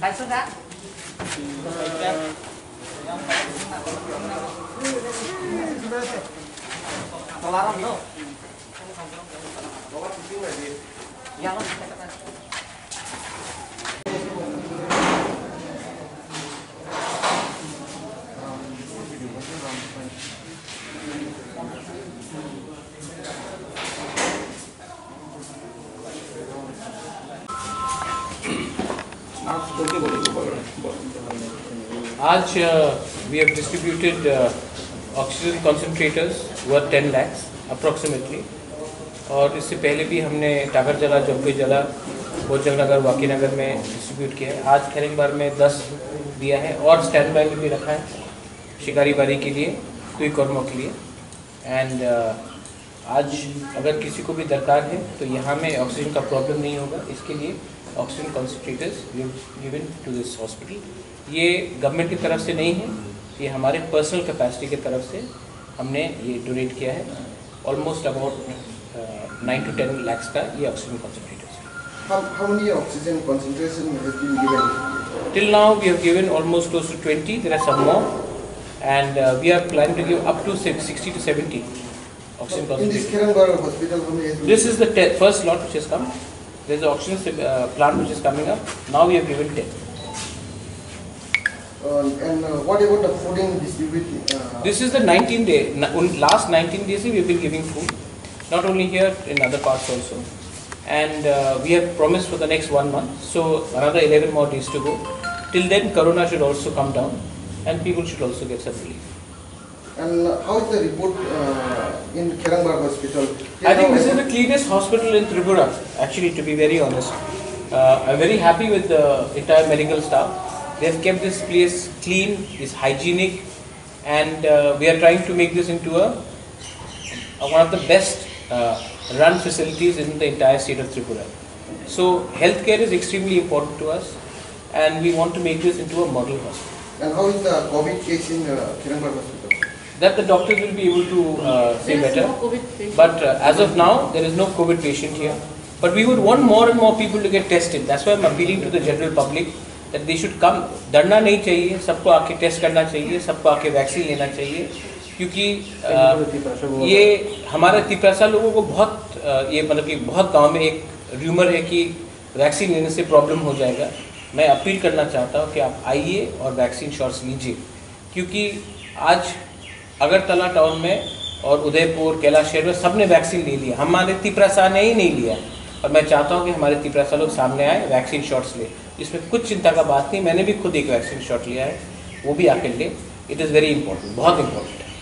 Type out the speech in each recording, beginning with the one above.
Tại sao đã? आज we have distributed uh, oxygen concentrators worth 10 lakhs approximately और इससे पहले भी हमने टागर जला जम्पे जला बोचल नगर, वाकी नगर में डिस्ट्रीब्यूट किया है। आज खैरिंगबार में 10 दिया है और स्टैंड में भी रखा है शिकारी बारी के लिए, कोई कर्मों के लिए। एंड आज अगर किसी को भी दरकार है तो यहाँ में ऑक्सीजन का प्रॉब्लम नहीं होगा। इसके लिए oxygen concentrators given to this hospital ये गवर्नमेंट की तरफ़ से नहीं है, ये हमारे पर्सनल कैपेसिटी की तरफ़ से हमने ये डोनेट किया है। Almost about Uh, 9 to 10 lakhs per. ye oxygen concentrators. How, how many oxygen concentration has been given? Till now we have given almost close to 20, there are some more and uh, we are planning to give up to 60 to 70 oxygen concentrators. In this Kherengbar hospital, how many This is the first lot which has come. There is the oxygen uh, plant which is coming up. Now we have given 10. Uh, and uh, what about the food distribution? Uh, this is the 19 day, last 19 days we have been giving food not only here in other parts also. And uh, we have promised for the next one month. So another 11 more days to go. Till then, Corona should also come down, and people should also get some relief. and how is the report uh, in Kherengbar hospital? I think this is the cleanest hospital in Tripura, actually, to be very honest. Uh, I'm very happy with the entire medical staff. They have kept this place clean, is hygienic, and uh, we are trying to make this into a, a one of the best uh, run facilities in the entire state of Tripura. So healthcare is extremely important to us, and we want to make this into a model hospital. And how is the COVID case in uh, Kirangar hospital? That the doctors will be able to uh, say There is better. no COVID patient. But uh, as of now, there is no COVID patient here. But we would want more and more people to get tested. That's why I'm appealing to the general public that they should come. डरना नहीं चाहिए सबको आके test करना चाहिए सबको आके vaccine लेना चाहिए क्योंकि ये हमारे तिपरासा लोगों को बहुत ये मतलब कि बहुत गाँव में एक र्यूमर है कि वैक्सीन लेने से प्रॉब्लम हो जाएगा। मैं अपील करना चाहता हूँ कि आप आइए और वैक्सीन शॉट्स लीजिए। क्योंकि आज अगरतला टाउन में और उदयपुर कैलाश शहर में सबने वैक्सीन ले लिया। हमारे तिपरासा ने ही नहीं लिया। और मैं चाहता हूँ कि हमारे तिपरासा लोग सामने आए वैक्सीन शॉट्स ले। इसमें कुछ चिंता का बात नहीं मैंने भी खुद एक वैक्सीन शॉट लिया है वो भी आकर ले। इट इज़ वेरी इंपॉर्टेंट बहुत इंपॉर्टेंट है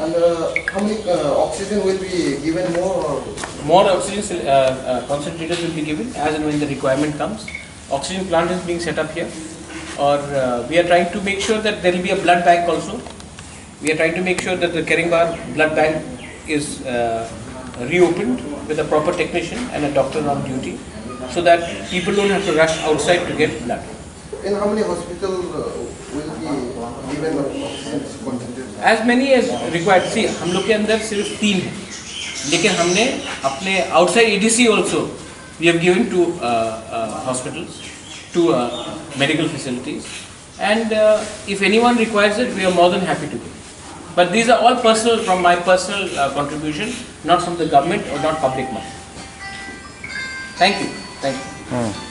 And uh, how many uh, oxygen will be given more? Or More oxygen uh, uh, concentrators will be given as and when the requirement comes. Oxygen plant is being set up here, or uh, we are trying to make sure that there will be a blood bank also. We are trying to make sure that the Kherengbar blood bank is uh, reopened with a proper technician and a doctor on duty, so that people don't have to rush outside to get blood. in how many hospitals uh, will be given oxygen concentration? As many as required. See, हम लोग के अंदर सिर्फ़ तीन है। लेकिन हमने अपने outside E D C also we have given to hospitals to medical facilities and if anyone requires it we are more than happy to give but these are all personal from my personal contribution not from the government or not public money. Thank you. Thank you.